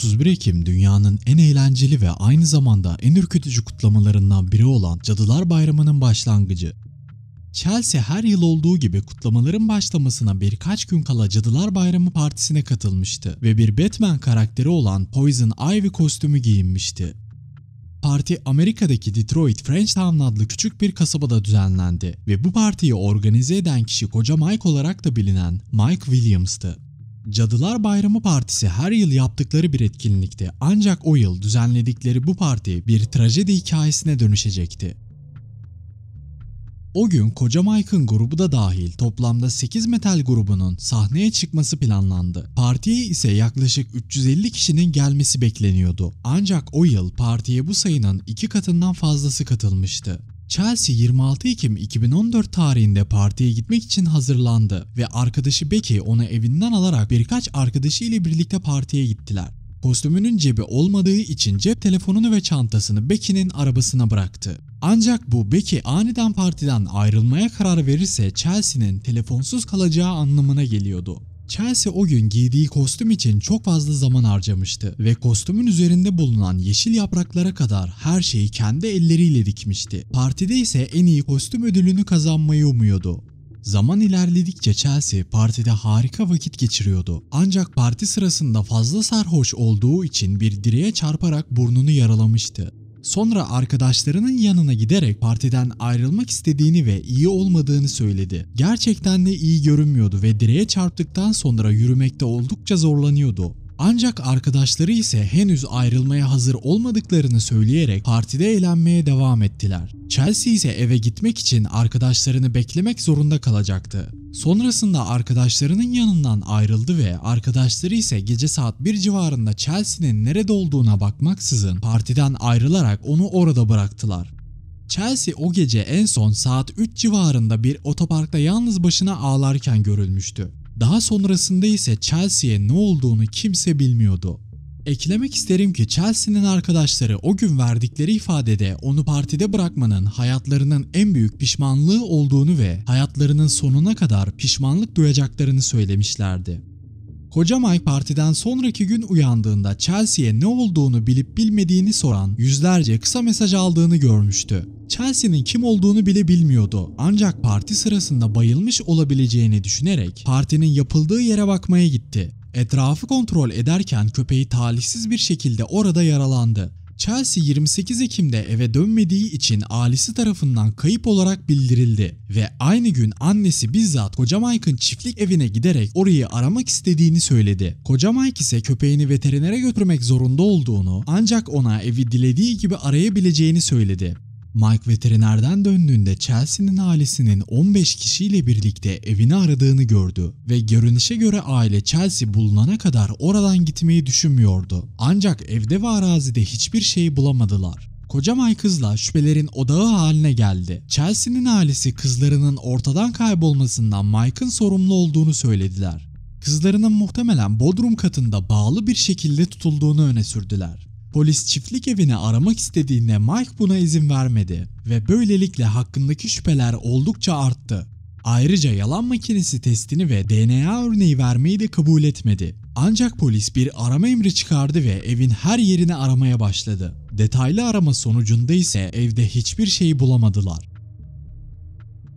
31 Ekim dünyanın en eğlenceli ve aynı zamanda en ürkütücü kutlamalarından biri olan Cadılar Bayramı'nın başlangıcı. Chelsea her yıl olduğu gibi kutlamaların başlamasına birkaç gün kala Cadılar Bayramı partisine katılmıştı ve bir Batman karakteri olan Poison Ivy kostümü giyinmişti. Parti Amerika'daki Detroit Frenchtown adlı küçük bir kasabada düzenlendi ve bu partiyi organize eden kişi koca Mike olarak da bilinen Mike Williams'tı. Cadılar Bayramı Partisi her yıl yaptıkları bir etkinlikti ancak o yıl düzenledikleri bu parti bir trajedi hikayesine dönüşecekti. O gün Koca Mike'ın grubu da dahil toplamda 8 metal grubunun sahneye çıkması planlandı. Partiye ise yaklaşık 350 kişinin gelmesi bekleniyordu. Ancak o yıl partiye bu sayının iki katından fazlası katılmıştı. Chelsea 26 Ekim 2014 tarihinde partiye gitmek için hazırlandı ve arkadaşı Becky onu evinden alarak birkaç arkadaşı ile birlikte partiye gittiler. Kostümünün cebi olmadığı için cep telefonunu ve çantasını Becky'nin arabasına bıraktı. Ancak bu Becky aniden partiden ayrılmaya karar verirse Chelsea'nin telefonsuz kalacağı anlamına geliyordu. Chelsea o gün giydiği kostüm için çok fazla zaman harcamıştı ve kostümün üzerinde bulunan yeşil yapraklara kadar her şeyi kendi elleriyle dikmişti. Partide ise en iyi kostüm ödülünü kazanmayı umuyordu. Zaman ilerledikçe Chelsea partide harika vakit geçiriyordu. Ancak parti sırasında fazla sarhoş olduğu için bir direğe çarparak burnunu yaralamıştı. Sonra arkadaşlarının yanına giderek partiden ayrılmak istediğini ve iyi olmadığını söyledi. Gerçekten de iyi görünmüyordu ve direğe çarptıktan sonra yürümekte oldukça zorlanıyordu. Ancak arkadaşları ise henüz ayrılmaya hazır olmadıklarını söyleyerek partide eğlenmeye devam ettiler. Chelsea ise eve gitmek için arkadaşlarını beklemek zorunda kalacaktı. Sonrasında arkadaşlarının yanından ayrıldı ve arkadaşları ise gece saat 1 civarında Chelsea'nin nerede olduğuna bakmaksızın partiden ayrılarak onu orada bıraktılar. Chelsea o gece en son saat 3 civarında bir otoparkta yalnız başına ağlarken görülmüştü. Daha sonrasında ise Chelsea'ye ne olduğunu kimse bilmiyordu. Eklemek isterim ki Chelsea'nin arkadaşları o gün verdikleri ifadede onu partide bırakmanın hayatlarının en büyük pişmanlığı olduğunu ve hayatlarının sonuna kadar pişmanlık duyacaklarını söylemişlerdi. Koca Mike partiden sonraki gün uyandığında Chelsea'ye ne olduğunu bilip bilmediğini soran yüzlerce kısa mesaj aldığını görmüştü. Chelsea'nin kim olduğunu bile bilmiyordu ancak parti sırasında bayılmış olabileceğini düşünerek partinin yapıldığı yere bakmaya gitti. Etrafı kontrol ederken köpeği talihsiz bir şekilde orada yaralandı. Chelsea 28 Ekim'de eve dönmediği için ailesi tarafından kayıp olarak bildirildi ve aynı gün annesi bizzat Koca Mike'ın çiftlik evine giderek orayı aramak istediğini söyledi. Koca Mike ise köpeğini veterinere götürmek zorunda olduğunu ancak ona evi dilediği gibi arayabileceğini söyledi. Mike veterinerden döndüğünde Chelsea'nin ailesinin 15 kişiyle birlikte evini aradığını gördü ve görünüşe göre aile Chelsea bulunana kadar oradan gitmeyi düşünmüyordu. Ancak evde ve arazide hiçbir şey bulamadılar. Koca Mike kızla şüphelerin odağı haline geldi. Chelsea'nin ailesi kızlarının ortadan kaybolmasından Mike'ın sorumlu olduğunu söylediler. Kızlarının muhtemelen bodrum katında bağlı bir şekilde tutulduğunu öne sürdüler. Polis çiftlik evini aramak istediğinde Mike buna izin vermedi ve böylelikle hakkındaki şüpheler oldukça arttı. Ayrıca yalan makinesi testini ve DNA örneği vermeyi de kabul etmedi. Ancak polis bir arama emri çıkardı ve evin her yerini aramaya başladı. Detaylı arama sonucunda ise evde hiçbir şeyi bulamadılar.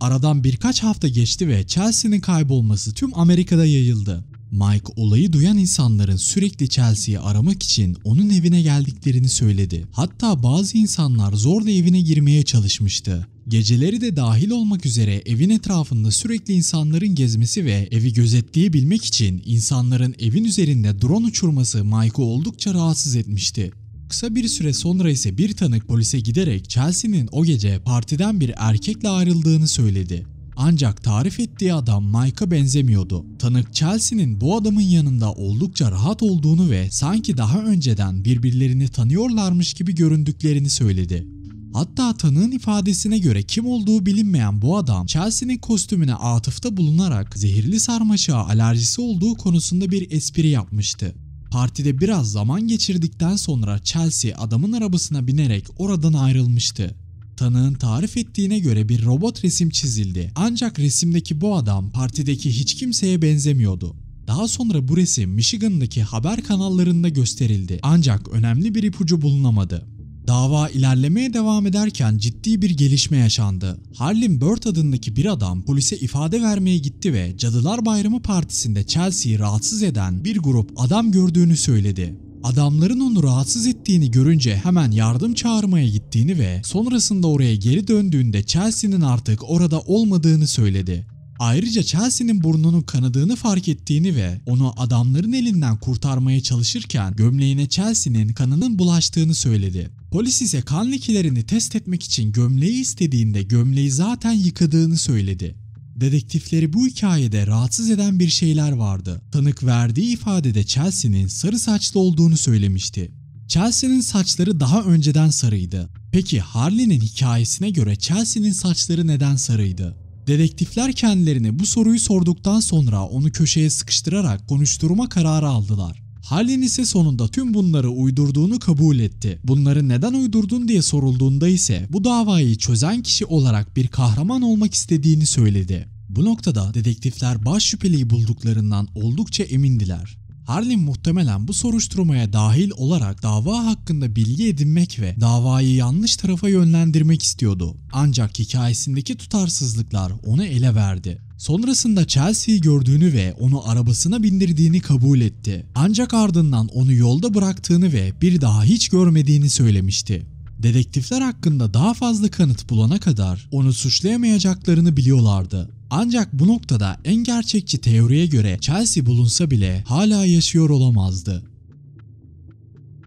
Aradan birkaç hafta geçti ve Chelsea'nin kaybolması tüm Amerika'da yayıldı. Mike olayı duyan insanların sürekli Chelsea'yi aramak için onun evine geldiklerini söyledi. Hatta bazı insanlar zorla evine girmeye çalışmıştı. Geceleri de dahil olmak üzere evin etrafında sürekli insanların gezmesi ve evi gözetleyebilmek için insanların evin üzerinde drone uçurması Mike'ı oldukça rahatsız etmişti. Kısa bir süre sonra ise bir tanık polise giderek Chelsea'nin o gece partiden bir erkekle ayrıldığını söyledi. Ancak tarif ettiği adam Mike'a benzemiyordu. Tanık Chelsea'nin bu adamın yanında oldukça rahat olduğunu ve sanki daha önceden birbirlerini tanıyorlarmış gibi göründüklerini söyledi. Hatta tanığın ifadesine göre kim olduğu bilinmeyen bu adam Chelsea'nin kostümüne atıfta bulunarak zehirli sarmaşığa alerjisi olduğu konusunda bir espri yapmıştı. Partide biraz zaman geçirdikten sonra Chelsea adamın arabasına binerek oradan ayrılmıştı. Tanığın tarif ettiğine göre bir robot resim çizildi. Ancak resimdeki bu adam partideki hiç kimseye benzemiyordu. Daha sonra bu resim Michigan'daki haber kanallarında gösterildi. Ancak önemli bir ipucu bulunamadı. Dava ilerlemeye devam ederken ciddi bir gelişme yaşandı. Harlem Bird adındaki bir adam polise ifade vermeye gitti ve Cadılar Bayramı Partisi'nde Chelsea'yi rahatsız eden bir grup adam gördüğünü söyledi. Adamların onu rahatsız ettiğini görünce hemen yardım çağırmaya gittiğini ve sonrasında oraya geri döndüğünde Chelsea'nin artık orada olmadığını söyledi. Ayrıca Chelsea'nin burnunun kanadığını fark ettiğini ve onu adamların elinden kurtarmaya çalışırken gömleğine Chelsea'nin kanının bulaştığını söyledi. Polis ise kan lekelerini test etmek için gömleği istediğinde gömleği zaten yıkadığını söyledi. Dedektifleri bu hikayede rahatsız eden bir şeyler vardı. Tanık verdiği ifadede Chelsea'nin sarı saçlı olduğunu söylemişti. Chelsea'nin saçları daha önceden sarıydı. Peki Harley'nin hikayesine göre Chelsea'nin saçları neden sarıydı? Dedektifler kendilerine bu soruyu sorduktan sonra onu köşeye sıkıştırarak konuşturma kararı aldılar. Harlin ise sonunda tüm bunları uydurduğunu kabul etti. Bunları neden uydurdun diye sorulduğunda ise bu davayı çözen kişi olarak bir kahraman olmak istediğini söyledi. Bu noktada dedektifler baş şüpheliyi bulduklarından oldukça emindiler. Harlin muhtemelen bu soruşturmaya dahil olarak dava hakkında bilgi edinmek ve davayı yanlış tarafa yönlendirmek istiyordu. Ancak hikayesindeki tutarsızlıklar onu ele verdi. Sonrasında Chelsea'yi gördüğünü ve onu arabasına bindirdiğini kabul etti. Ancak ardından onu yolda bıraktığını ve bir daha hiç görmediğini söylemişti. Dedektifler hakkında daha fazla kanıt bulana kadar onu suçlayamayacaklarını biliyorlardı. Ancak bu noktada en gerçekçi teoriye göre Chelsea bulunsa bile hala yaşıyor olamazdı.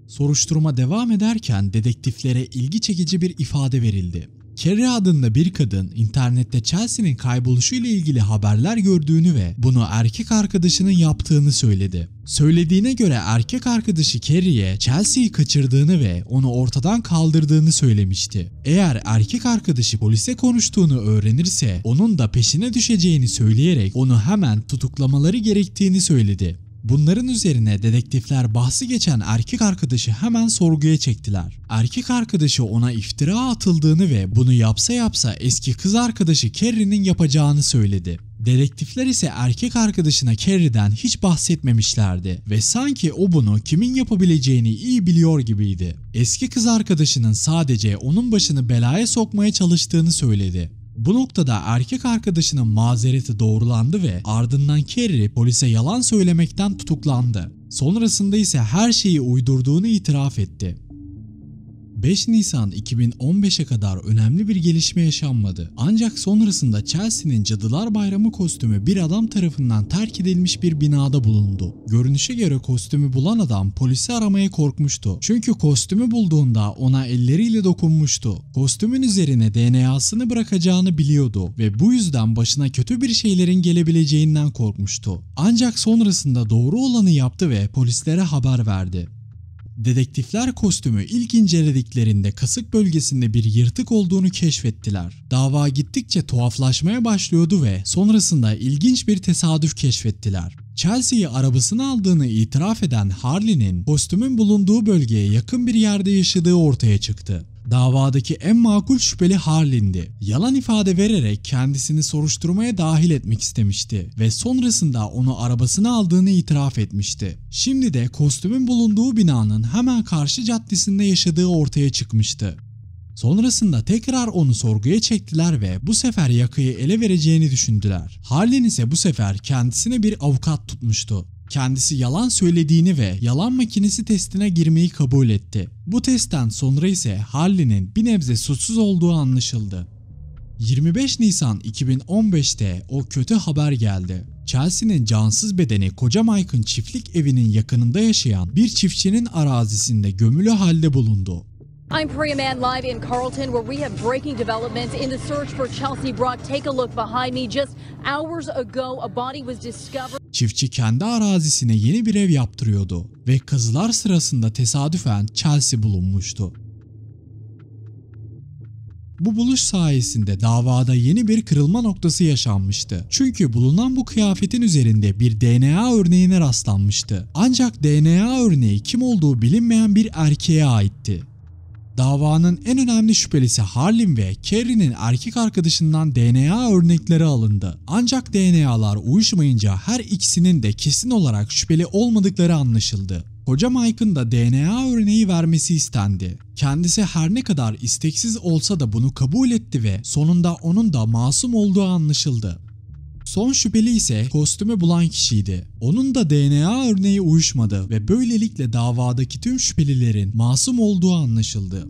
Soruşturma devam ederken dedektiflere ilgi çekici bir ifade verildi. Kerry adında bir kadın internette Chelsea'nin kayboluşu ile ilgili haberler gördüğünü ve bunu erkek arkadaşının yaptığını söyledi. Söylediğine göre erkek arkadaşı Kerry'e Chelsea'yi kaçırdığını ve onu ortadan kaldırdığını söylemişti. Eğer erkek arkadaşı polise konuştuğunu öğrenirse onun da peşine düşeceğini söyleyerek onu hemen tutuklamaları gerektiğini söyledi. Bunların üzerine dedektifler bahsi geçen erkek arkadaşı hemen sorguya çektiler. Erkek arkadaşı ona iftira atıldığını ve bunu yapsa yapsa eski kız arkadaşı Kerry'nin yapacağını söyledi. Dedektifler ise erkek arkadaşına Kerry'den hiç bahsetmemişlerdi ve sanki o bunu kimin yapabileceğini iyi biliyor gibiydi. Eski kız arkadaşının sadece onun başını belaya sokmaya çalıştığını söyledi. Bu noktada erkek arkadaşının mazereti doğrulandı ve ardından Kerry polise yalan söylemekten tutuklandı. Sonrasında ise her şeyi uydurduğunu itiraf etti. 5 Nisan 2015'e kadar önemli bir gelişme yaşanmadı. Ancak sonrasında Chelsea'nin Cadılar Bayramı kostümü bir adam tarafından terk edilmiş bir binada bulundu. Görünüşe göre kostümü bulan adam polisi aramaya korkmuştu. Çünkü kostümü bulduğunda ona elleriyle dokunmuştu. Kostümün üzerine DNA'sını bırakacağını biliyordu ve bu yüzden başına kötü bir şeylerin gelebileceğinden korkmuştu. Ancak sonrasında doğru olanı yaptı ve polislere haber verdi. Dedektifler kostümü ilk incelediklerinde kasık bölgesinde bir yırtık olduğunu keşfettiler. Dava gittikçe tuhaflaşmaya başlıyordu ve sonrasında ilginç bir tesadüf keşfettiler. Chelsea'yi arabasına aldığını itiraf eden Harley'nin kostümün bulunduğu bölgeye yakın bir yerde yaşadığı ortaya çıktı. Davadaki en makul şüpheli Harlin'di. Yalan ifade vererek kendisini soruşturmaya dahil etmek istemişti ve sonrasında onu arabasına aldığını itiraf etmişti. Şimdi de kostümün bulunduğu binanın hemen karşı caddesinde yaşadığı ortaya çıkmıştı. Sonrasında tekrar onu sorguya çektiler ve bu sefer yakayı ele vereceğini düşündüler. Harlin ise bu sefer kendisine bir avukat tutmuştu. Kendisi yalan söylediğini ve yalan makinesi testine girmeyi kabul etti. Bu testten sonra ise Harley'nin bir nebze suçsuz olduğu anlaşıldı. 25 Nisan 2015'te o kötü haber geldi. Chelsea'nin cansız bedeni koca Mike'ın çiftlik evinin yakınında yaşayan bir çiftçinin arazisinde gömülü halde bulundu. I'm Priya Man live in Carlton where we have breaking developments in the search for Chelsea Brock. Take a look behind me. Just hours ago, a body was discovered. Çiftçi kendi arazisine yeni bir ev yaptırıyordu ve kazılar sırasında tesadüfen Chelsea bulunmuştu. Bu buluş sayesinde davada yeni bir kırılma noktası yaşanmıştı. Çünkü bulunan bu kıyafetin üzerinde bir DNA örneğine rastlanmıştı. Ancak DNA örneği kim olduğu bilinmeyen bir erkeğe aitti. Davanın en önemli şüphelisi Harlim ve Carrie'nin erkek arkadaşından DNA örnekleri alındı. Ancak DNA'lar uyuşmayınca her ikisinin de kesin olarak şüpheli olmadıkları anlaşıldı. Koca Mike'ın da DNA örneği vermesi istendi. Kendisi her ne kadar isteksiz olsa da bunu kabul etti ve sonunda onun da masum olduğu anlaşıldı. Son şüpheli ise kostümü bulan kişiydi. Onun da DNA örneği uyuşmadı ve böylelikle davadaki tüm şüphelilerin masum olduğu anlaşıldı.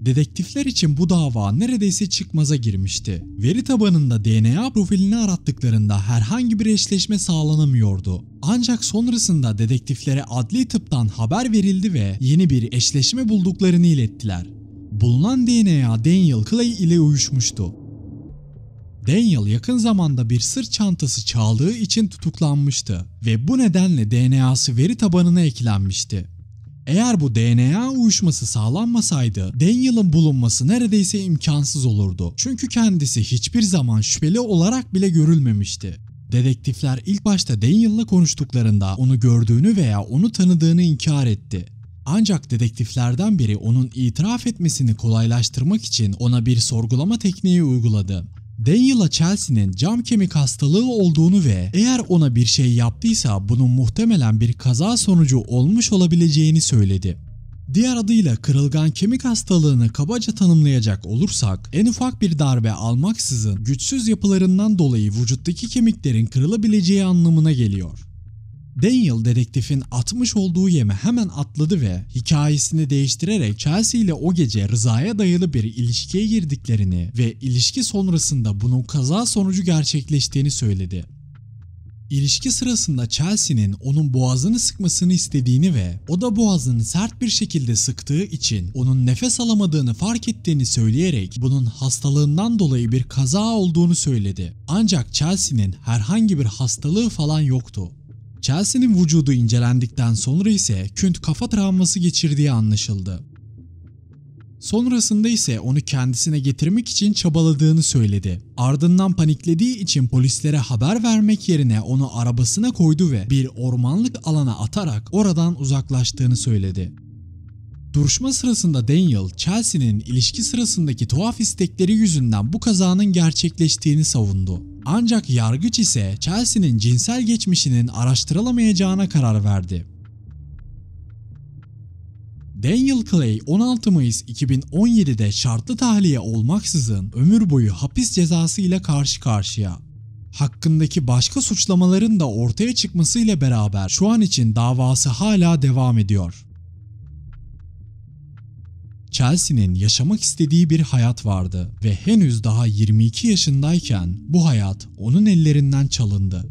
Dedektifler için bu dava neredeyse çıkmaza girmişti. Veri tabanında DNA profilini arattıklarında herhangi bir eşleşme sağlanamıyordu. Ancak sonrasında dedektiflere adli tıptan haber verildi ve yeni bir eşleşme bulduklarını ilettiler. Bulunan DNA Daniel Clay ile uyuşmuştu. Daniel yakın zamanda bir sırt çantası çaldığı için tutuklanmıştı ve bu nedenle DNA'sı veri tabanına eklenmişti. Eğer bu DNA uyuşması sağlanmasaydı Daniel'ın bulunması neredeyse imkansız olurdu. Çünkü kendisi hiçbir zaman şüpheli olarak bile görülmemişti. Dedektifler ilk başta Daniel'la konuştuklarında onu gördüğünü veya onu tanıdığını inkar etti. Ancak dedektiflerden biri onun itiraf etmesini kolaylaştırmak için ona bir sorgulama tekniği uyguladı. Daniel'a Chelsea'nin cam kemik hastalığı olduğunu ve eğer ona bir şey yaptıysa bunun muhtemelen bir kaza sonucu olmuş olabileceğini söyledi. Diğer adıyla kırılgan kemik hastalığını kabaca tanımlayacak olursak en ufak bir darbe almaksızın güçsüz yapılarından dolayı vücuttaki kemiklerin kırılabileceği anlamına geliyor. Daniel dedektifin atmış olduğu yeme hemen atladı ve hikayesini değiştirerek Chelsea ile o gece rızaya dayalı bir ilişkiye girdiklerini ve ilişki sonrasında bunun kaza sonucu gerçekleştiğini söyledi. İlişki sırasında Chelsea'nin onun boğazını sıkmasını istediğini ve o da boğazını sert bir şekilde sıktığı için onun nefes alamadığını fark ettiğini söyleyerek bunun hastalığından dolayı bir kaza olduğunu söyledi. Ancak Chelsea'nin herhangi bir hastalığı falan yoktu. Chelsea'nin vücudu incelendikten sonra ise künt kafa travması geçirdiği anlaşıldı. Sonrasında ise onu kendisine getirmek için çabaladığını söyledi. Ardından paniklediği için polislere haber vermek yerine onu arabasına koydu ve bir ormanlık alana atarak oradan uzaklaştığını söyledi. Duruşma sırasında Daniel, Chelsea'nin ilişki sırasındaki tuhaf istekleri yüzünden bu kazanın gerçekleştiğini savundu. Ancak yargıç ise Chelsea'nin cinsel geçmişinin araştırılamayacağına karar verdi. Daniel Clay 16 Mayıs 2017'de şartlı tahliye olmaksızın ömür boyu hapis cezası ile karşı karşıya. Hakkındaki başka suçlamaların da ortaya çıkmasıyla beraber şu an için davası hala devam ediyor. Chelsea'nin yaşamak istediği bir hayat vardı ve henüz daha 22 yaşındayken bu hayat onun ellerinden çalındı.